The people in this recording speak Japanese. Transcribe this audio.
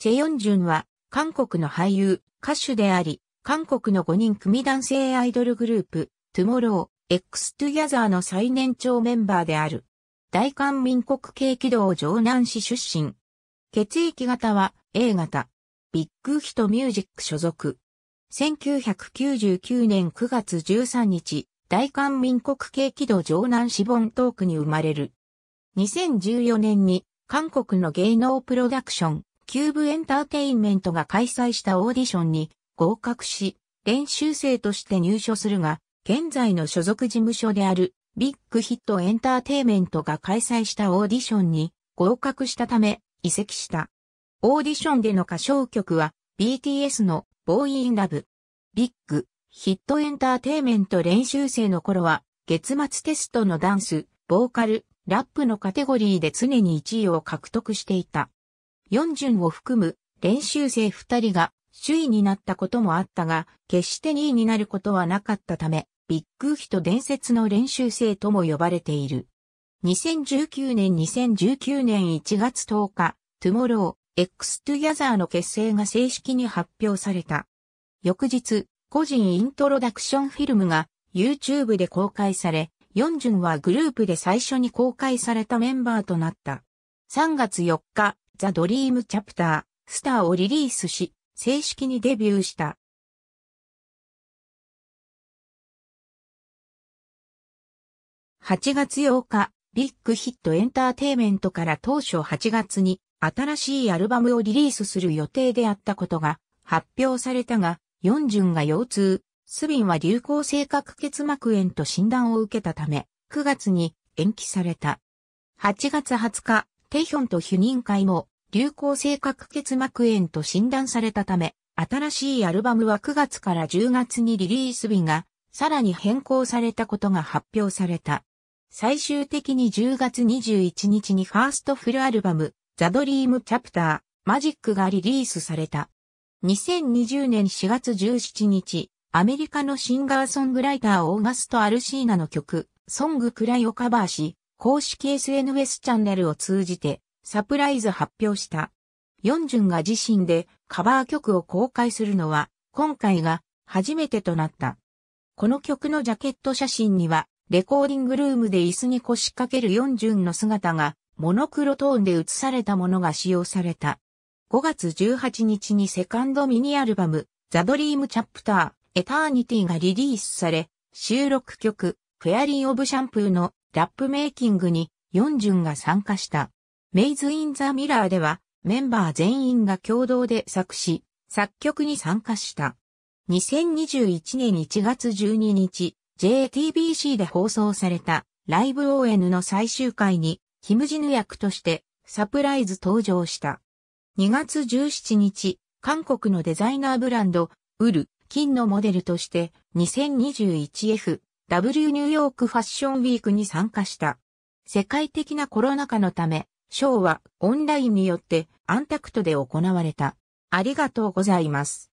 チェヨンジュンは韓国の俳優、歌手であり、韓国の5人組男性アイドルグループ、トゥモロー、X トゥギャザーの最年長メンバーである。大韓民国京畿道城南市出身。血液型は A 型。 Big Hit Music 所属。1999年9月13日、大韓民国系軌道城南市ボントークに生まれる。2014年に韓国の芸能プロダクション、 Cube Entertainment が開催したオーディションに合格し、練習生として入所するが、現在の所属事務所である Big Hit Entertainment が開催したオーディションに合格したため移籍した。オーディションでの歌唱曲は BTS の Boy In Luv。 Big Hit Entertainment 練習生の頃は月末テストのダンス、ボーカル、ラップのカテゴリーで常に1位を獲得していた。ヨンジュンを含む練習生2人が首位になったこともあったが、決して2位になることはなかったため、 Big Hit 伝説の練習生とも呼ばれている。2019年2019年1月10日、トゥモロー、X トゥギャザーの結成が正式に発表された。翌日、個人 Introduction Film が YouTube で公開され、ヨンジュンはグループで最初に公開されたメンバーとなった。3月4日、 The Dream Chapter: Star をリリースし、正式にデビューした。8月8日、 Big Hit Entertainment から当初8月に新しいアルバムをリリースする予定であったことが発表されたが、ヨンジュンが腰痛、スビンは流行性角結膜炎と診断を受けたため、9月に延期された。8月20日、テヒョンとヒュニン会も流行性角結膜炎と診断されたため、新しいアルバムは9月から10月にリリース日がさらに変更されたことが発表された。最終的に10月21日にファーストフルアルバム、ザ・ドリーム・チャプター、マジックがリリースされた。2020年4月17日、アメリカのシンガーソングライターオーガスト・アルシーナの曲、ソングくらいをカバーし、公式 SNS チャンネルを通じて、サプライズ発表した。ヨンジュンが自身でカバー曲を公開するのは、今回が初めてとなった。この曲のジャケット写真には、レコーディングルームで椅子に腰掛けるヨンジュンの姿が、モノクロトーンで写されたものが使用された。5月18日にセカンドミニアルバム、 The Dream Chapter: Eternity がリリースされ、収録曲、 Fairy of Shampoo のラップメイキングに、ヨンジュンが参加した。メイズ・イン・ザ・ミラーでは、メンバー全員が共同で作詞、作曲に参加した。2021年1月12日、JTBC で放送されたライブ ON の最終回にキムジヌ役としてサプライズ登場した。2月17日、韓国のデザイナーブランド、ウル、金のモデルとして 2021F、W ニューヨークファッションウィークに参加した。世界的なコロナ禍のため、ショーはオンラインによってアンタクトで行われた。ありがとうございます。